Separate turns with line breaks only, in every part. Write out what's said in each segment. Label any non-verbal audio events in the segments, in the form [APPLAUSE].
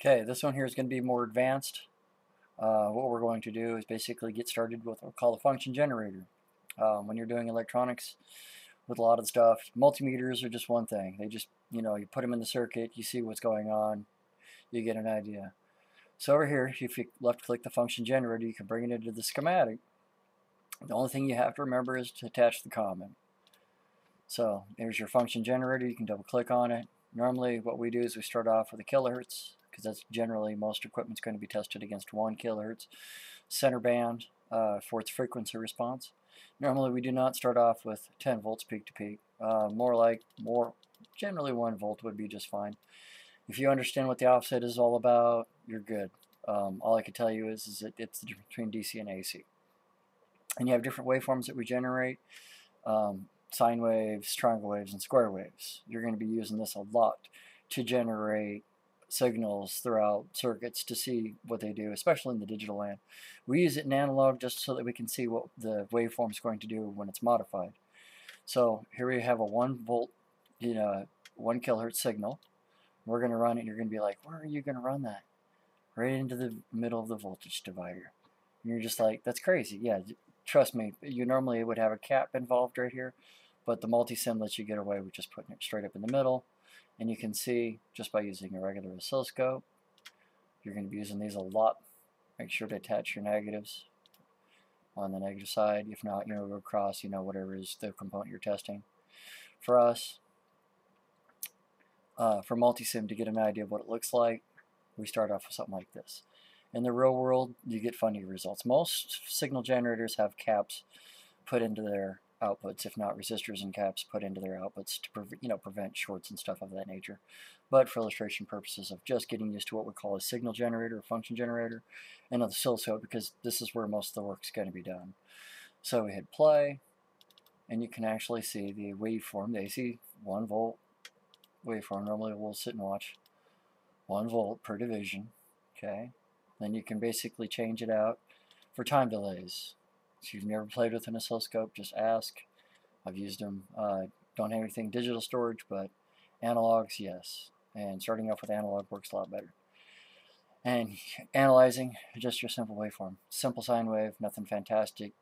Okay, this one here is going to be more advanced. Uh, what we're going to do is basically get started with what we call a function generator. Um, when you're doing electronics with a lot of stuff, multimeters are just one thing. They just, you know, you put them in the circuit, you see what's going on, you get an idea. So over here, if you left click the function generator, you can bring it into the schematic. The only thing you have to remember is to attach the common. So there's your function generator, you can double click on it. Normally what we do is we start off with a kilohertz because that's generally most equipment's going to be tested against 1 kilohertz center band uh, for its frequency response. Normally we do not start off with 10 volts peak to peak. Uh, more like more generally 1 volt would be just fine. If you understand what the offset is all about, you're good. Um, all I can tell you is, is that it's the difference between DC and AC. And you have different waveforms that we generate. Um, sine waves, triangle waves, and square waves. You're going to be using this a lot to generate signals throughout circuits to see what they do, especially in the digital land. We use it in analog just so that we can see what the waveform is going to do when it's modified. So here we have a 1 volt, you know, 1 kilohertz signal. We're going to run it, you're going to be like, where are you going to run that? Right into the middle of the voltage divider. And you're just like, that's crazy. Yeah, trust me, you normally would have a cap involved right here, but the multi-sim lets you get away with just putting it straight up in the middle. And you can see just by using a regular oscilloscope, you're going to be using these a lot. Make sure to attach your negatives on the negative side. If not, you know, across, you know, whatever is the component you're testing. For us, uh, for multisim to get an idea of what it looks like, we start off with something like this. In the real world, you get funny results. Most signal generators have caps put into their outputs, if not resistors and caps put into their outputs to you know prevent shorts and stuff of that nature. But for illustration purposes of just getting used to what we call a signal generator, a function generator, and an oscilloscope, because this is where most of the work is going to be done. So we hit play, and you can actually see the waveform, the AC 1 volt waveform. Normally we'll sit and watch 1 volt per division. Okay, then you can basically change it out for time delays. If you've never played with an oscilloscope, just ask. I've used them. Uh, don't have anything digital storage, but analogs, yes. And starting off with analog works a lot better. And analyzing, just your simple waveform. Simple sine wave, nothing fantastic.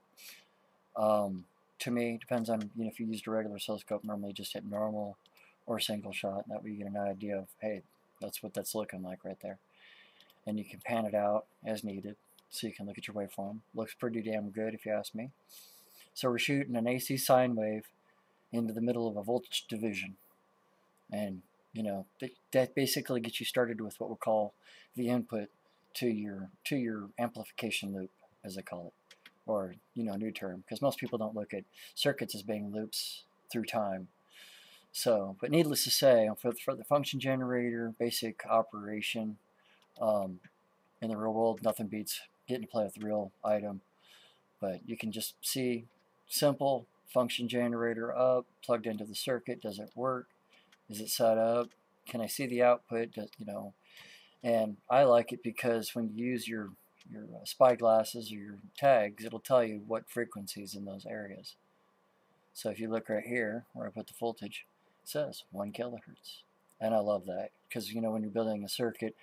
Um, to me, depends on you know if you used a regular oscilloscope, normally just hit normal or single shot. That way you get an idea of, hey, that's what that's looking like right there. And you can pan it out as needed so you can look at your waveform. Looks pretty damn good if you ask me. So we're shooting an AC sine wave into the middle of a voltage division. And, you know, th that basically gets you started with what we call the input to your to your amplification loop, as I call it. Or, you know, new term, because most people don't look at circuits as being loops through time. So, but needless to say, for, for the function generator, basic operation, um, in the real world, nothing beats getting to play with the real item. But you can just see simple function generator up, plugged into the circuit. Does it work? Is it set up? Can I see the output? Does, you know, and I like it because when you use your your uh, spy glasses or your tags, it'll tell you what frequencies in those areas. So if you look right here where I put the voltage, it says 1 kilohertz. And I love that because you know when you're building a circuit,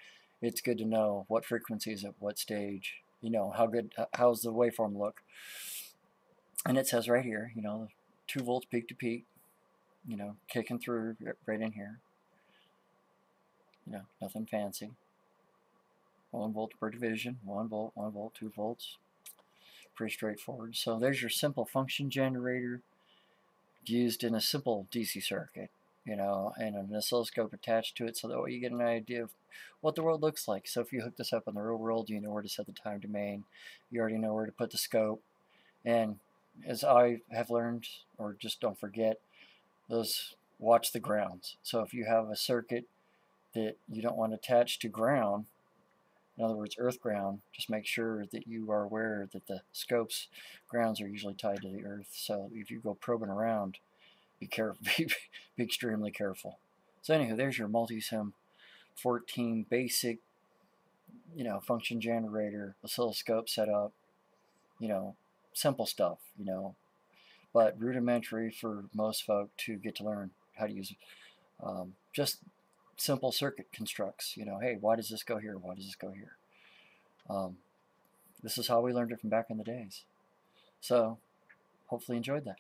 it's good to know what frequencies at what stage you know, how good, how's the waveform look. And it says right here, you know, 2 volts peak to peak, you know, kicking through right in here. You know, nothing fancy. 1 volt per division, 1 volt, 1 volt, 2 volts. Pretty straightforward. So there's your simple function generator used in a simple DC circuit you know, and an oscilloscope attached to it so that way you get an idea of what the world looks like. So if you hook this up in the real world, you know where to set the time domain, you already know where to put the scope, and as I have learned, or just don't forget, those watch the grounds. So if you have a circuit that you don't want attached to ground, in other words, earth ground, just make sure that you are aware that the scope's grounds are usually tied to the earth. So if you go probing around, be careful, [LAUGHS] be, be extremely careful. So anyway, there's your multisim 14 basic, you know, function generator, oscilloscope setup, you know, simple stuff, you know, but rudimentary for most folk to get to learn how to use um, just simple circuit constructs. You know, hey, why does this go here? Why does this go here? Um, this is how we learned it from back in the days. So, hopefully enjoyed that.